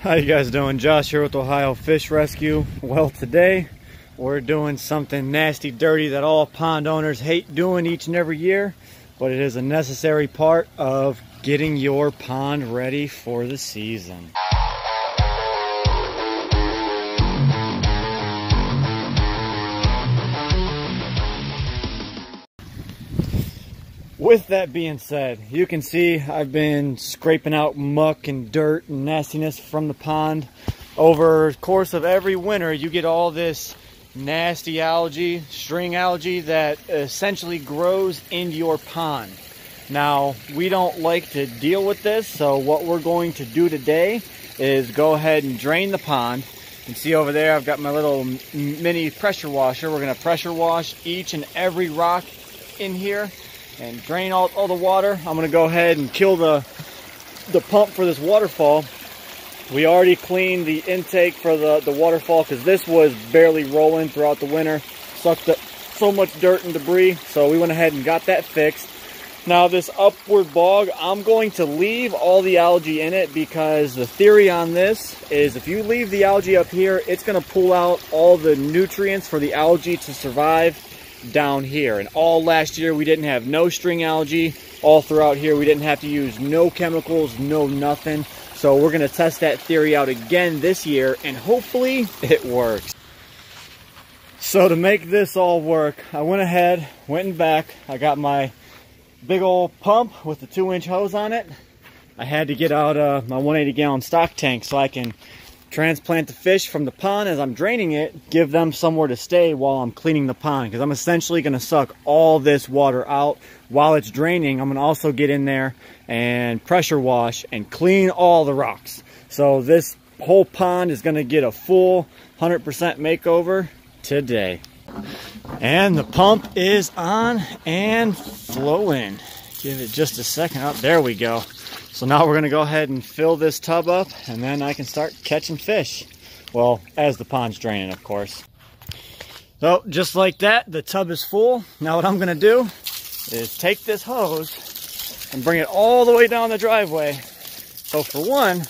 How you guys doing? Josh here with Ohio Fish Rescue. Well, today we're doing something nasty, dirty that all pond owners hate doing each and every year, but it is a necessary part of getting your pond ready for the season. With that being said, you can see I've been scraping out muck and dirt and nastiness from the pond. Over the course of every winter, you get all this nasty algae, string algae that essentially grows in your pond. Now, we don't like to deal with this, so what we're going to do today is go ahead and drain the pond. You can see over there, I've got my little mini pressure washer. We're gonna pressure wash each and every rock in here and drain all, all the water. I'm gonna go ahead and kill the, the pump for this waterfall. We already cleaned the intake for the, the waterfall because this was barely rolling throughout the winter. Sucked up so much dirt and debris. So we went ahead and got that fixed. Now this upward bog, I'm going to leave all the algae in it because the theory on this is if you leave the algae up here, it's gonna pull out all the nutrients for the algae to survive down here. And all last year we didn't have no string algae. All throughout here we didn't have to use no chemicals, no nothing. So we're gonna test that theory out again this year and hopefully it works. So to make this all work, I went ahead, went in back, I got my big old pump with the two inch hose on it. I had to get out uh, my 180 gallon stock tank so I can transplant the fish from the pond as I'm draining it, give them somewhere to stay while I'm cleaning the pond because I'm essentially going to suck all this water out while it's draining. I'm going to also get in there and pressure wash and clean all the rocks. So this whole pond is going to get a full 100% makeover today. And the pump is on and flowing. Give it just a second. Oh, there we go. So now we're gonna go ahead and fill this tub up and then I can start catching fish. Well, as the pond's draining, of course. So just like that, the tub is full. Now what I'm gonna do is take this hose and bring it all the way down the driveway. So for one,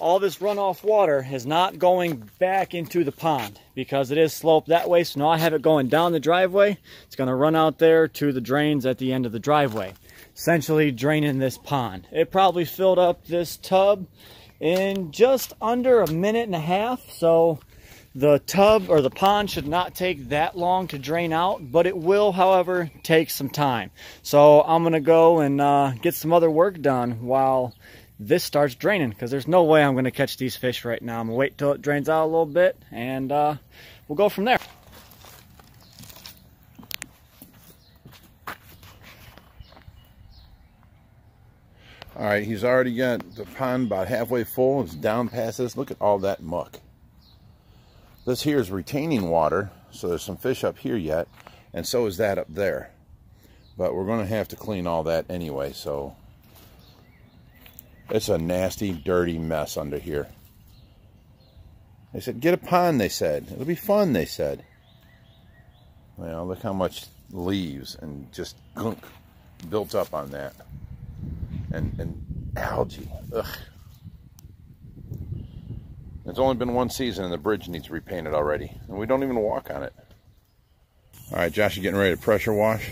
all this runoff water is not going back into the pond because it is sloped that way. So now I have it going down the driveway. It's gonna run out there to the drains at the end of the driveway essentially draining this pond. It probably filled up this tub in just under a minute and a half. So the tub or the pond should not take that long to drain out, but it will, however, take some time. So I'm going to go and uh, get some other work done while this starts draining because there's no way I'm going to catch these fish right now. I'm going to wait till it drains out a little bit and uh, we'll go from there. All right, he's already got the pond about halfway full. It's down past this. Look at all that muck. This here is retaining water, so there's some fish up here yet, and so is that up there. But we're going to have to clean all that anyway, so it's a nasty, dirty mess under here. They said, get a pond, they said. It'll be fun, they said. Well, look how much leaves and just gunk built up on that and, and algae. Ugh. It's only been one season and the bridge needs repainted already. And we don't even walk on it. All right, Josh, you getting ready to pressure wash?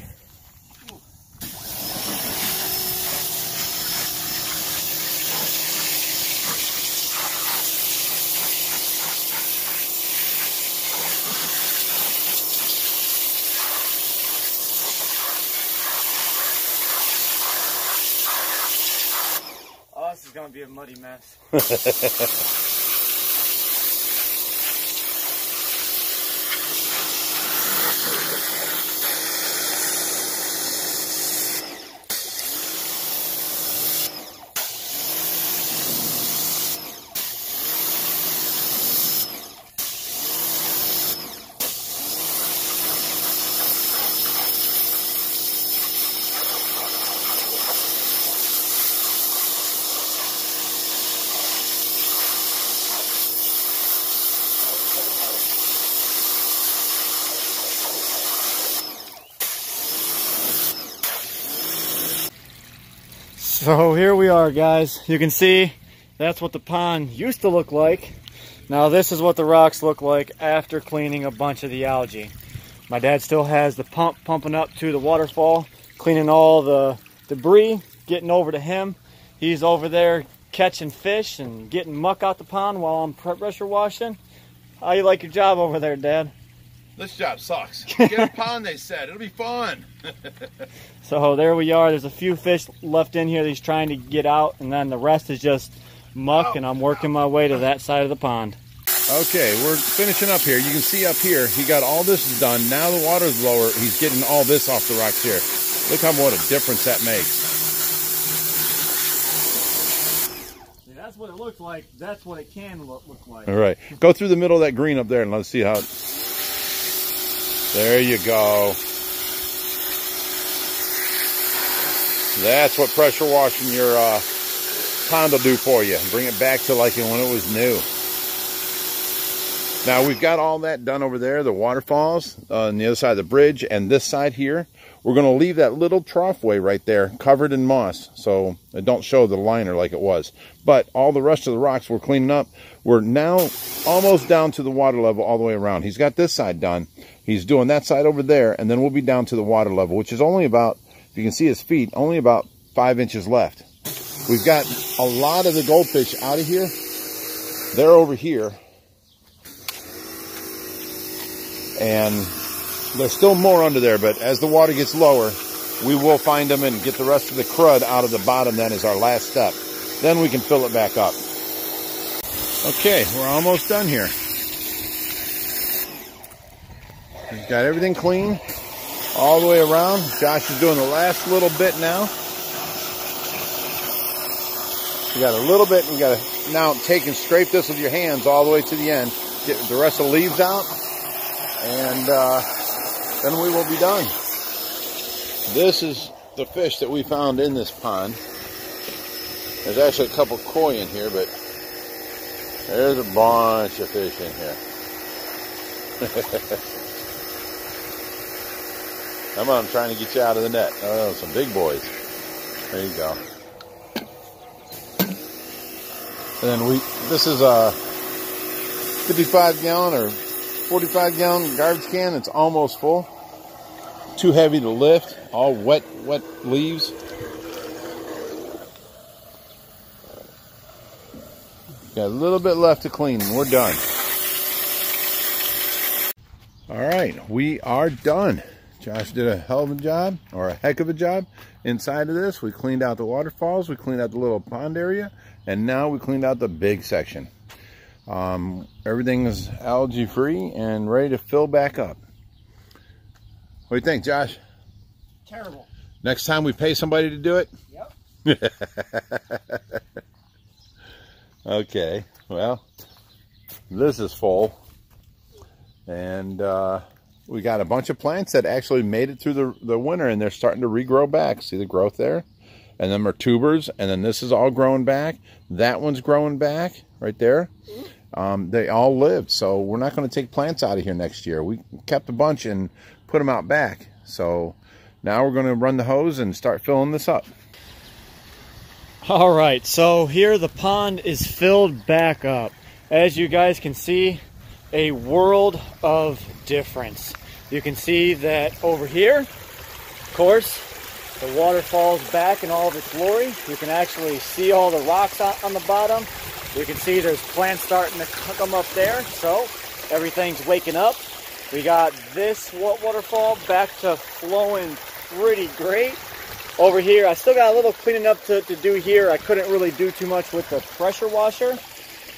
To be a muddy mess. So here we are guys. You can see That's what the pond used to look like. Now this is what the rocks look like after cleaning a bunch of the algae. My dad still has the pump pumping up to the waterfall, cleaning all the debris, getting over to him. He's over there catching fish and getting muck out the pond while I'm pressure washing. How you like your job over there, Dad? This job sucks. Get a pond, they said. It'll be fun. so there we are. There's a few fish left in here that he's trying to get out, and then the rest is just muck, and I'm working my way to that side of the pond. Okay, we're finishing up here. You can see up here, he got all this done. Now the water's lower. He's getting all this off the rocks here. Look how what a difference that makes. that's what it looks like. That's what it can look, look like. All right. Go through the middle of that green up there and let's see how it... There you go. That's what pressure washing your uh, pond will do for you. Bring it back to like when it was new. Now we've got all that done over there, the waterfalls uh, on the other side of the bridge and this side here. We're going to leave that little troughway right there covered in moss so it don't show the liner like it was. But all the rest of the rocks we're cleaning up. We're now almost down to the water level all the way around. He's got this side done. He's doing that side over there and then we'll be down to the water level which is only about, if you can see his feet, only about five inches left. We've got a lot of the goldfish out of here. They're over here and there's still more under there, but as the water gets lower, we will find them and get the rest of the crud out of the bottom then is our last step. Then we can fill it back up. Okay, we're almost done here. We've got everything clean all the way around. Josh is doing the last little bit now. You got a little bit, and you got to now take and scrape this with your hands all the way to the end. Get the rest of the leaves out and uh, then we will be done. This is the fish that we found in this pond. There's actually a couple koi in here, but there's a bunch of fish in here. Come on, I'm trying to get you out of the net. Oh, some big boys. There you go. And then we, this is a 55 gallon or 45 gallon garbage can. It's almost full. Too heavy to lift. All wet, wet leaves. Got a little bit left to clean and we're done. All right, we are done. Josh did a hell of a job, or a heck of a job inside of this. We cleaned out the waterfalls, we cleaned out the little pond area, and now we cleaned out the big section. Um, everything is algae free and ready to fill back up. What do you think, Josh? Terrible. Next time we pay somebody to do it? Yep. okay, well, this is full. And uh, we got a bunch of plants that actually made it through the, the winter and they're starting to regrow back. See the growth there? And them are tubers. And then this is all growing back. That one's growing back right there. Um, they all lived. So we're not going to take plants out of here next year. We kept a bunch and put them out back. So now we're going to run the hose and start filling this up. All right, so here the pond is filled back up. As you guys can see, a world of difference. You can see that over here, of course, the water falls back in all of its glory. You can actually see all the rocks on the bottom. You can see there's plants starting to come up there, so everything's waking up. We got this waterfall back to flowing pretty great. Over here, I still got a little cleaning up to, to do here. I couldn't really do too much with the pressure washer,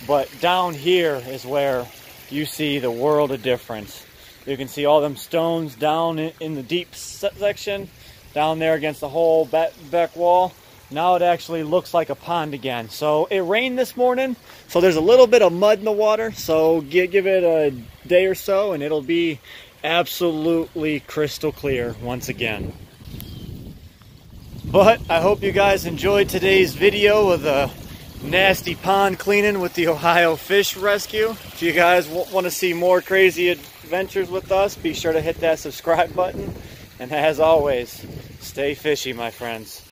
but down here is where you see the world of difference. You can see all them stones down in, the deep section, down there against the whole back, wall. Now it actually looks like a pond again. So it rained this morning, so there's a little bit of mud in the water. So give, give it a day or so and it'll be absolutely crystal clear once again. But I hope you guys enjoyed today's video of the nasty pond cleaning with the Ohio Fish Rescue. If you guys want to see more crazy adventures with us, be sure to hit that subscribe button. And as always, stay fishy, my friends.